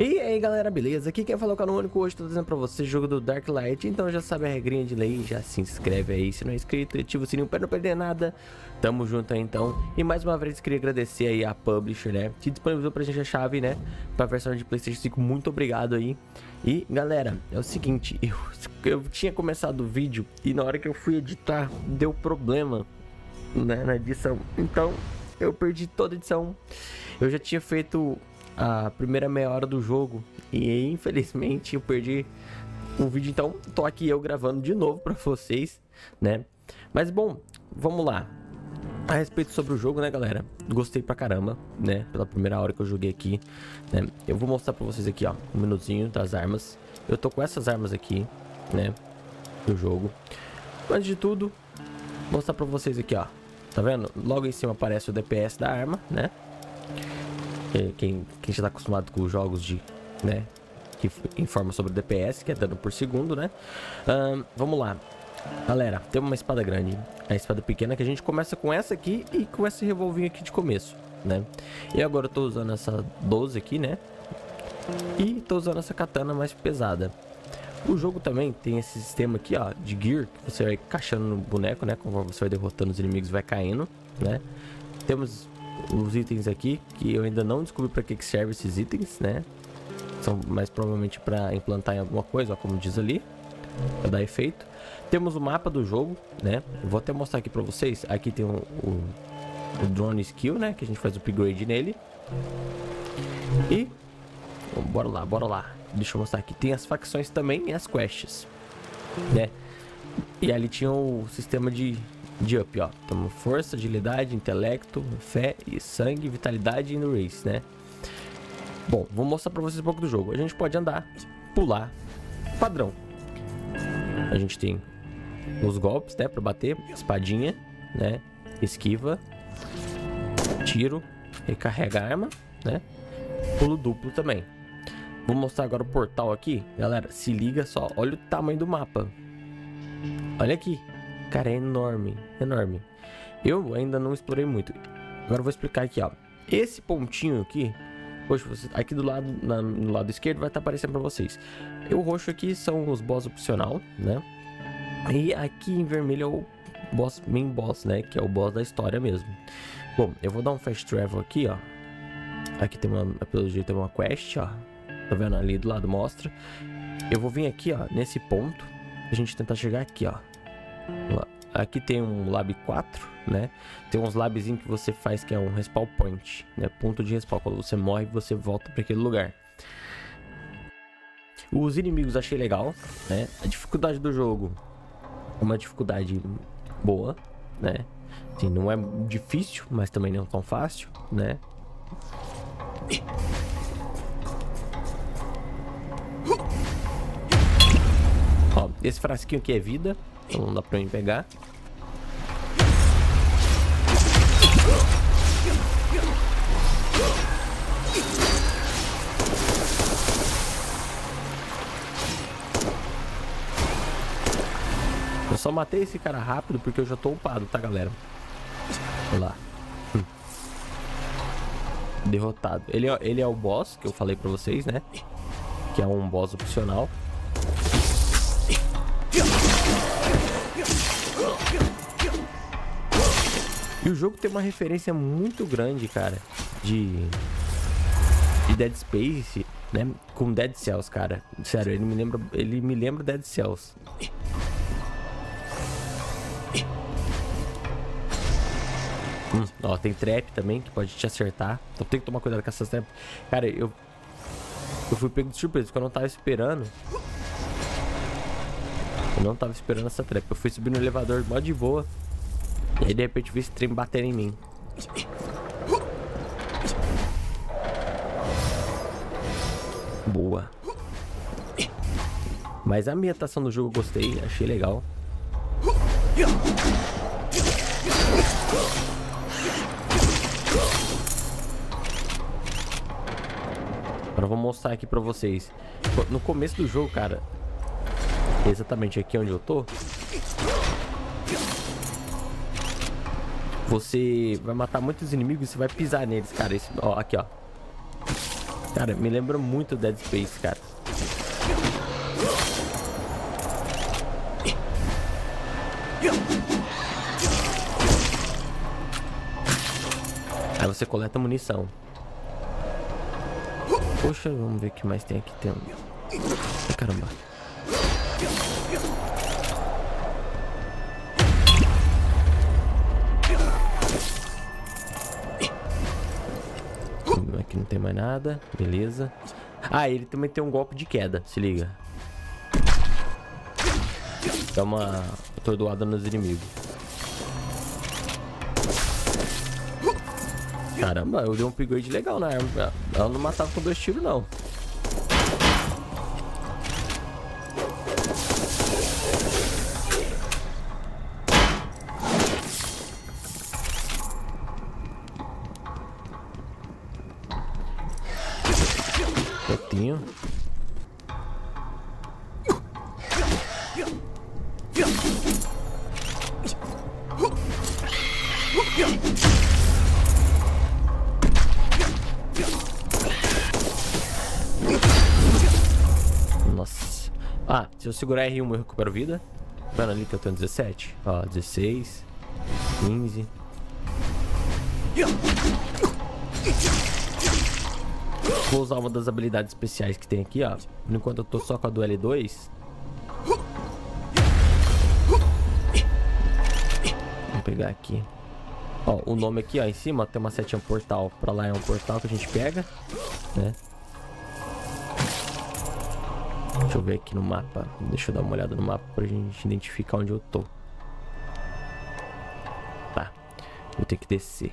E aí galera, beleza? Aqui quem falou é Canônico, hoje tô trazendo pra você o jogo do Dark Light. Então já sabe a regrinha de lei, já se inscreve aí. Se não é inscrito, ativa o sininho pra não perder nada. Tamo junto aí então. E mais uma vez queria agradecer aí a Publisher, né? Que disponibilizou pra gente a chave, né? Pra versão de Playstation 5, muito obrigado aí. E galera, é o seguinte. Eu, eu tinha começado o vídeo e na hora que eu fui editar deu problema né, na edição. Então eu perdi toda a edição. Eu já tinha feito a primeira meia hora do jogo e infelizmente eu perdi o vídeo, então tô aqui eu gravando de novo para vocês, né? Mas bom, vamos lá. A respeito sobre o jogo, né, galera? Gostei pra caramba, né? Pela primeira hora que eu joguei aqui, né? Eu vou mostrar pra vocês aqui, ó, um minutinho das armas. Eu tô com essas armas aqui, né? Do jogo. Antes de tudo, mostrar pra vocês aqui, ó. Tá vendo? Logo em cima aparece o DPS da arma, né? Quem, quem já tá acostumado com os jogos de, né, que informa sobre DPS, que é dano por segundo, né? Um, vamos lá. Galera, tem uma espada grande, a espada pequena, que a gente começa com essa aqui e com esse revolvinho aqui de começo, né? E agora eu tô usando essa 12 aqui, né? E tô usando essa katana mais pesada. O jogo também tem esse sistema aqui, ó, de gear, que você vai encaixando no boneco, né? Conforme você vai derrotando os inimigos, vai caindo, né? Temos os itens aqui, que eu ainda não descobri para que, que serve esses itens, né? São mais provavelmente para implantar em alguma coisa, ó, como diz ali, para dar efeito. Temos o mapa do jogo, né? Vou até mostrar aqui para vocês. Aqui tem o, o, o, drone skill, né? Que a gente faz o upgrade nele. E bora lá, bora lá. Deixa eu mostrar aqui. Tem as facções também e as quests, né? E ali tinha o sistema de de up, ó. Temos força, agilidade, intelecto, fé e sangue, vitalidade e endurance, né? Bom, vou mostrar pra vocês um pouco do jogo. A gente pode andar, pular, padrão. A gente tem os golpes, né, pra bater, espadinha, né, esquiva, tiro, recarrega a arma, né, pulo duplo também. Vou mostrar agora o portal aqui. Galera, se liga só, olha o tamanho do mapa. Olha aqui, Cara, é enorme, enorme. Eu ainda não explorei muito. Agora eu vou explicar aqui, ó. Esse pontinho aqui, roxo, aqui do lado, na, lado esquerdo vai estar tá aparecendo para vocês. E o roxo aqui são os boss opcional, né? E aqui em vermelho é o boss, main boss, né? Que é o boss da história mesmo. Bom, eu vou dar um fast travel aqui, ó. Aqui tem uma, pelo jeito tem uma quest, ó. Tá vendo ali do lado mostra. Eu vou vir aqui, ó, nesse ponto. A gente tentar chegar aqui, ó. Aqui tem um lab 4, né? Tem uns labs que você faz que é um respawn point, né? Ponto de respawn. Quando você morre, você volta para aquele lugar. Os inimigos achei legal, né? A dificuldade do jogo uma dificuldade boa, né? Assim, não é difícil, mas também não tão fácil, né? Ó, esse frasquinho aqui é vida, então não dá pra mim pegar. Eu só matei esse cara rápido porque eu já tô upado, tá, galera? Olha lá. Hum. Derrotado. Ele, é, ele é o boss que eu falei pra vocês, né? Que é um boss opcional. E o jogo tem uma referência muito grande, cara, de, de Dead Space, né? Com Dead Cells, cara. Sério, ele me lembra, ele me lembra Dead Cells. Hum, ó, tem trap também que pode te acertar. Então tem que tomar cuidado com essas trap. Cara, eu eu fui pego de surpresa, porque eu não tava esperando. Eu não tava esperando essa trap. Eu fui subir no elevador mó de boa. E aí de repente vi esse trem bater em mim. Boa. Mas a ambientação do jogo eu gostei, achei legal. Agora eu vou mostrar aqui pra vocês. No começo do jogo, cara, exatamente aqui onde eu tô, você vai matar muitos inimigos e você vai pisar neles, cara. Esse, ó, aqui, ó. Cara, me lembra muito Dead Space, cara. Aí você coleta munição. Poxa, vamos ver o que mais tem aqui. Tem um... Caramba. Aqui não tem mais nada. Beleza. Ah, ele também tem um golpe de queda. Se liga. Dá uma atordoada nos inimigos. Caramba, eu dei um upgrade legal na arma. Ela não matava com dois tiros, não. Quietinho. Nossa. Ah, se eu segurar R1 eu recupero vida. Vendo ali que eu tenho 17. Ó, 16. 15. Vou usar uma das habilidades especiais que tem aqui, ó. Enquanto eu tô só com a do L2. Vamos pegar aqui. Ó, o nome aqui, ó, em cima tem uma setinha portal. Pra lá é um portal que a gente pega, né? Deixa eu ver aqui no mapa. Deixa eu dar uma olhada no mapa pra gente identificar onde eu tô. Tá. Vou ter que descer.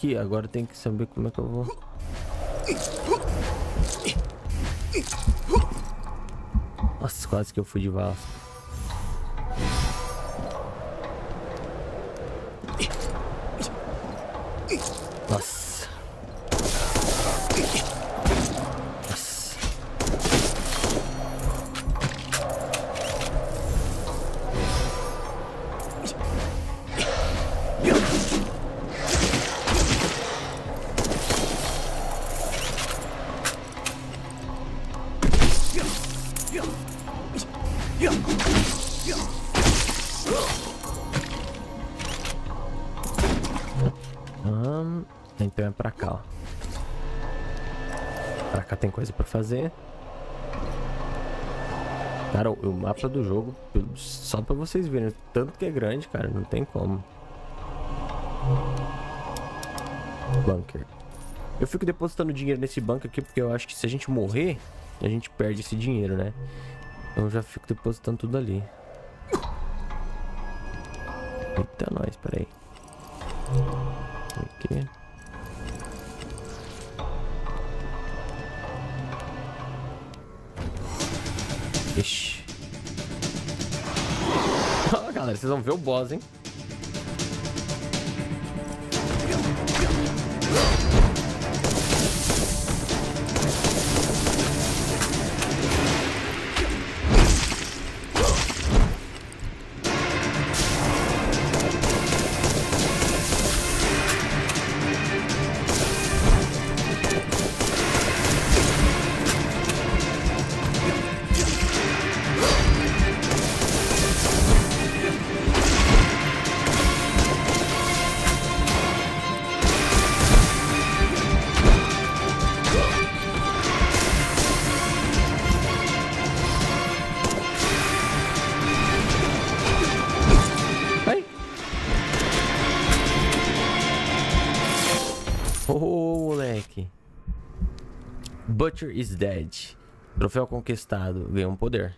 Aqui, agora tem que saber como é que eu vou. Nossa, quase que eu fui de valsa. Pra cá tem coisa pra fazer. Cara, o mapa do jogo, só pra vocês verem, tanto que é grande, cara, não tem como. Bunker. Eu fico depositando dinheiro nesse banco aqui porque eu acho que se a gente morrer, a gente perde esse dinheiro, né? Então eu já fico depositando tudo ali. Eita, nós, peraí. Aqui. Ixi. Galera, vocês vão ver o boss, hein? Butcher is dead. Troféu conquistado. Ganhou um poder.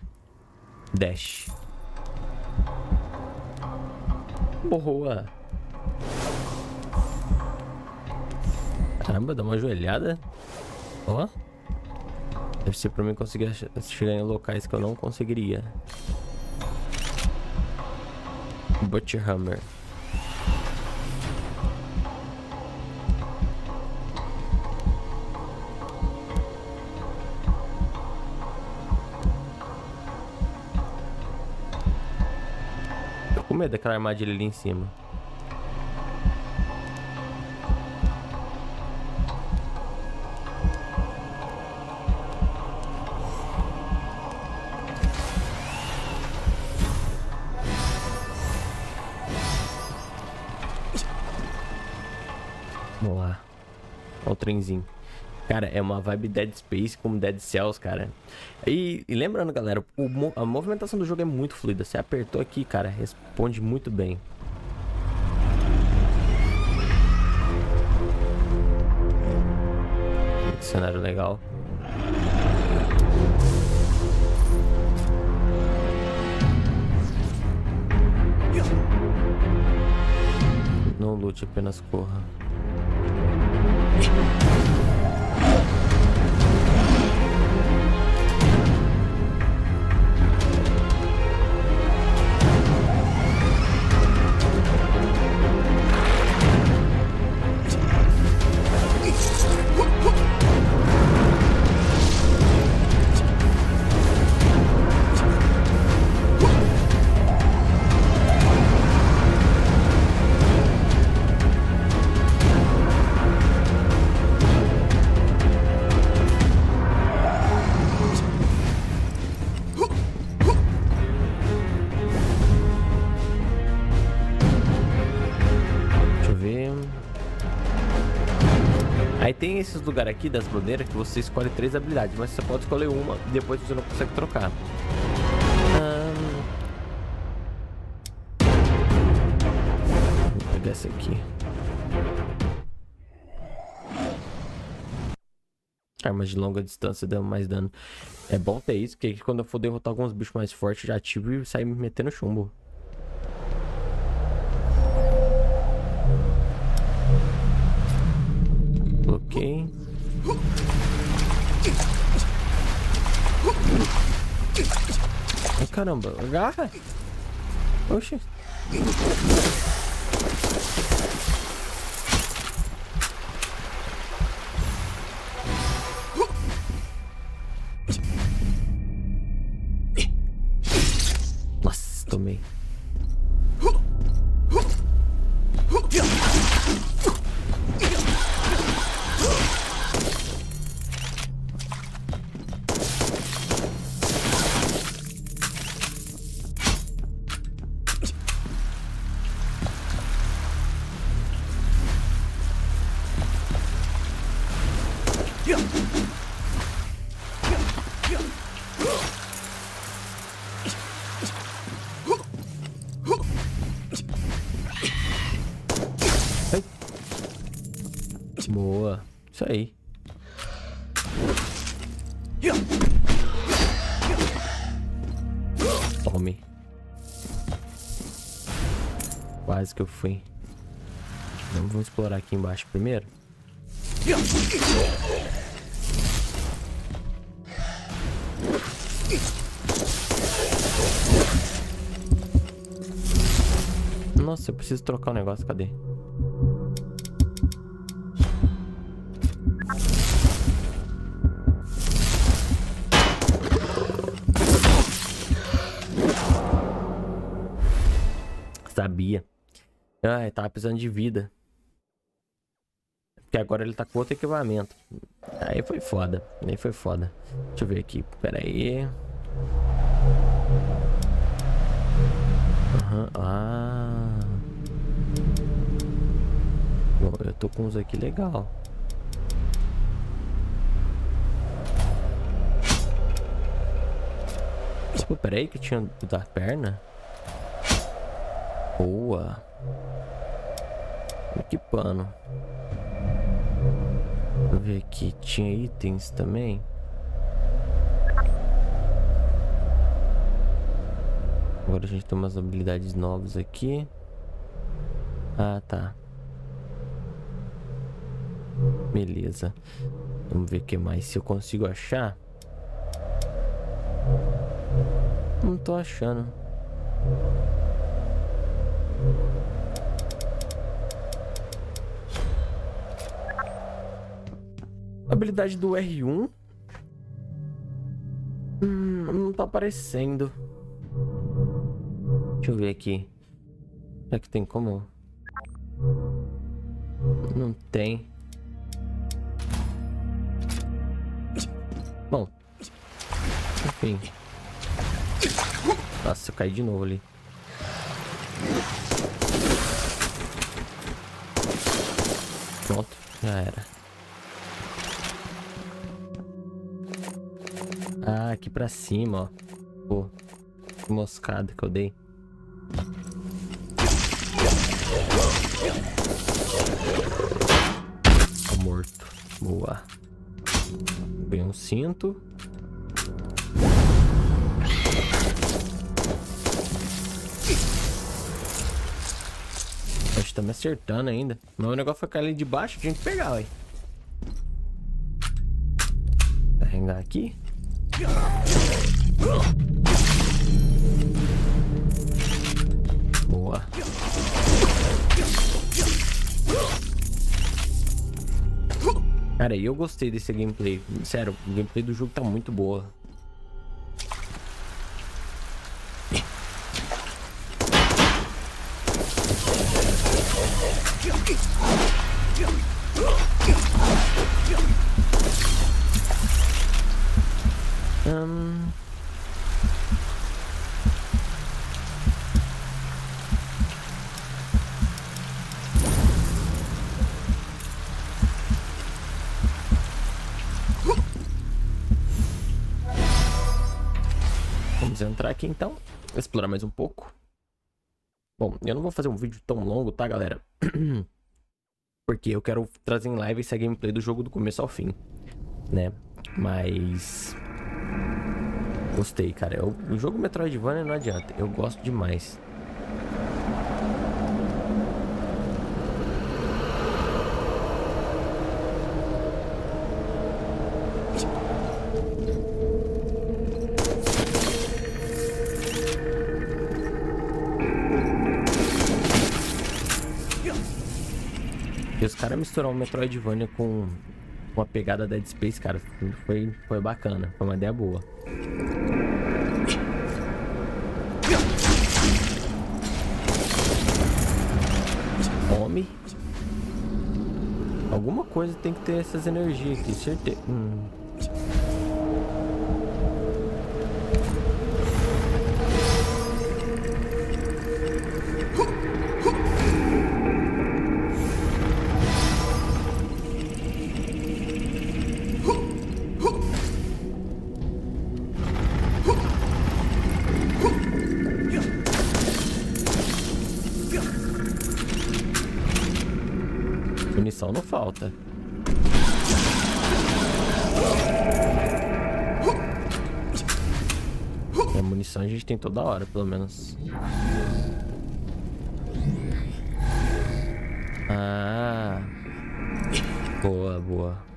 Dash. Boa. Caramba, dá uma joelhada. Ó. Deve ser pra mim conseguir chegar em locais que eu não conseguiria. Butcher Hammer. Medo daquela armadilha ali em cima. Vamos lá. Olha o trenzinho. Cara, é uma vibe Dead Space como Dead Cells, cara. E, e lembrando, galera, o, a movimentação do jogo é muito fluida. Você apertou aqui, cara, responde muito bem. cenário legal. Não lute, apenas corra. Aí tem esses lugares aqui das bandeiras que você escolhe três habilidades, mas você pode escolher uma e depois você não consegue trocar. Vou pegar essa aqui. Armas de longa distância dão mais dano. É bom ter isso, porque quando eu for derrotar alguns bichos mais fortes, já ativo e sair me metendo chumbo. Caramba, agarra. Oxi. Boa. Isso aí. Tome. Quase que eu fui. Vamos, explorar aqui embaixo primeiro. Nossa, eu preciso trocar o negócio, cadê? Sabia. Ai, tava precisando de vida. Porque agora ele tá com outro equipamento. Aí foi foda. Aí foi foda. Deixa eu ver aqui. Pera aí. Aham. Ah. Bom, eu tô com uns aqui legal. Pô, pera aí que tinha da perna. Boa. Equipando. Deixa eu ver aqui. Tinha itens também. Agora a gente tem umas habilidades novas aqui. Ah, tá. Beleza. Vamos ver o que mais. Se eu consigo achar. Não tô achando. Habilidade do R1. Hum, não tá aparecendo. Deixa eu ver aqui. Será que tem como? Não tem. Bom. Enfim. Nossa, eu caí de novo ali. Pronto, já era. Aqui pra cima, ó. Pô, que moscada que eu dei. Tá morto. Boa. Bem um cinto. Acho que tá me acertando ainda. Mas o negócio foi cair ali de baixo, tinha que pegar, ué. Carregar aqui. Boa. Cara, eu gostei desse gameplay. Sério, o gameplay do jogo tá muito boa. Aqui então, explorar mais um pouco. Bom, eu não vou fazer um vídeo tão longo, tá, galera? Porque eu quero trazer em live esse gameplay do jogo do começo ao fim, né? Mas... Gostei, cara. Eu, o jogo Metroidvania não adianta. Eu gosto demais. Misturaram o Metroidvania com uma pegada Dead Space, cara, foi, foi bacana. Foi uma ideia boa. Homem. Alguma coisa tem que ter essas energias aqui, certeza. Hum. Tem toda hora, pelo menos. Ah. Boa, boa.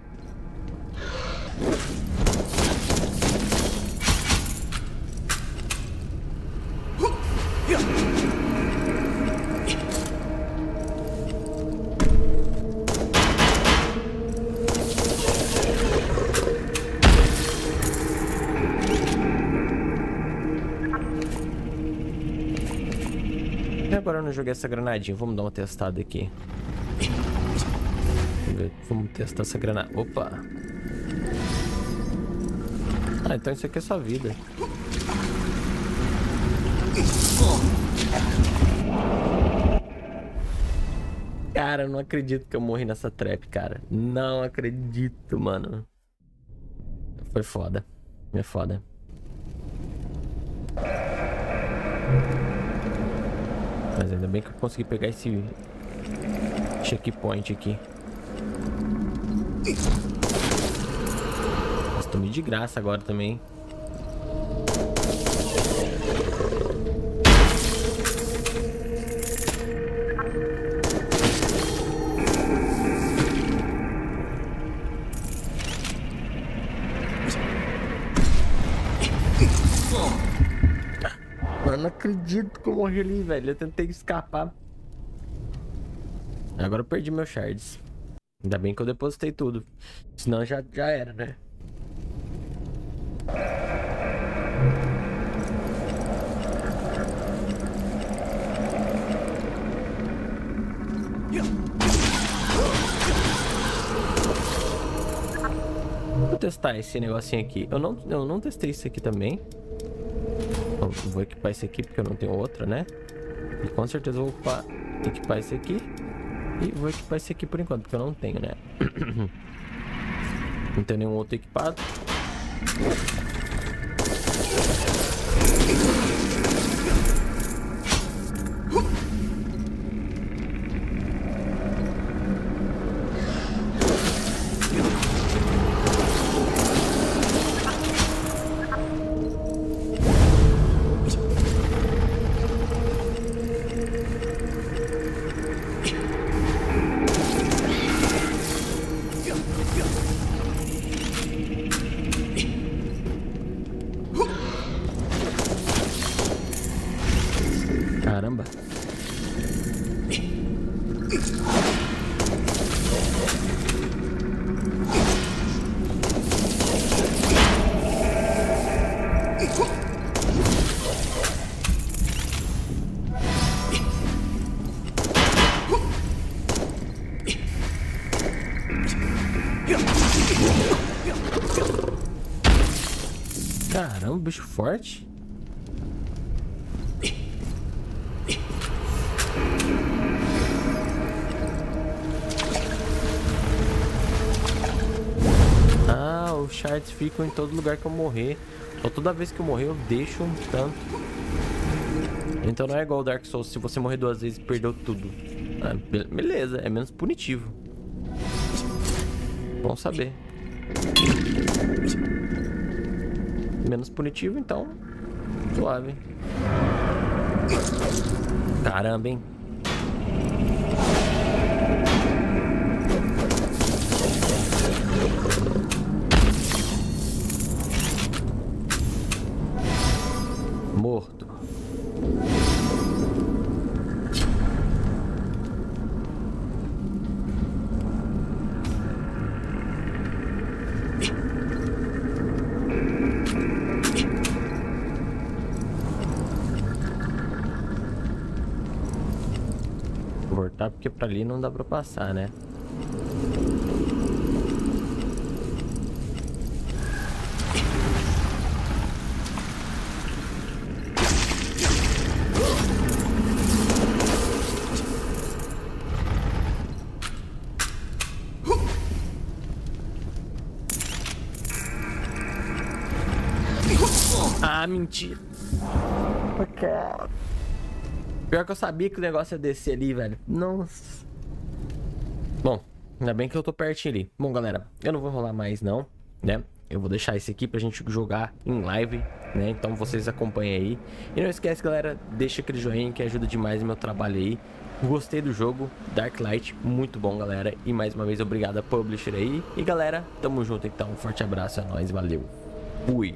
Joguei essa granadinha. Vamos dar uma testada aqui. Vamos, testar essa granada. Opa! Ah, então isso aqui é sua vida. Cara, eu não acredito que eu morri nessa trap, cara. Não acredito, mano. Foi foda. É foda. Mas ainda bem que eu consegui pegar esse checkpoint aqui. Mas tomei de graça agora também. Acredito que eu morri ali, velho. Eu tentei escapar. Agora eu perdi meus shards. Ainda bem que eu depositei tudo. Senão já, já era, né? Vou testar esse negocinho aqui. Eu não, eu não testei isso aqui também. Vou equipar esse aqui porque eu não tenho outra, né? E com certeza vou ocupar, equipar esse aqui. E vou equipar esse aqui por enquanto, porque eu não tenho, né? não tenho nenhum outro equipado. Bicho forte. Ah, os shards ficam em todo lugar que eu morrer. Só toda vez que eu morrer eu deixo um tanto. Então não é igual Dark Souls, se você morrer duas vezes perdeu tudo. Ah, be- beleza, é menos punitivo. Bom saber. Menos punitivo, então. Suave. Caramba, hein? Porque pra ali não dá pra passar, né? Ah, mentira. Pior que eu sabia que o negócio ia descer ali, velho. Nossa. Bom, ainda bem que eu tô pertinho ali. Bom, galera, eu não vou rolar mais não, né? Eu vou deixar esse aqui pra gente jogar em live, né? Então vocês acompanhem aí. E não esquece, galera, deixa aquele joinha que ajuda demais no meu trabalho aí. Gostei do jogo, Darklight, muito bom, galera. E mais uma vez, obrigado a Publisher aí. E galera, tamo junto então. Um forte abraço, é nóis, valeu. Fui.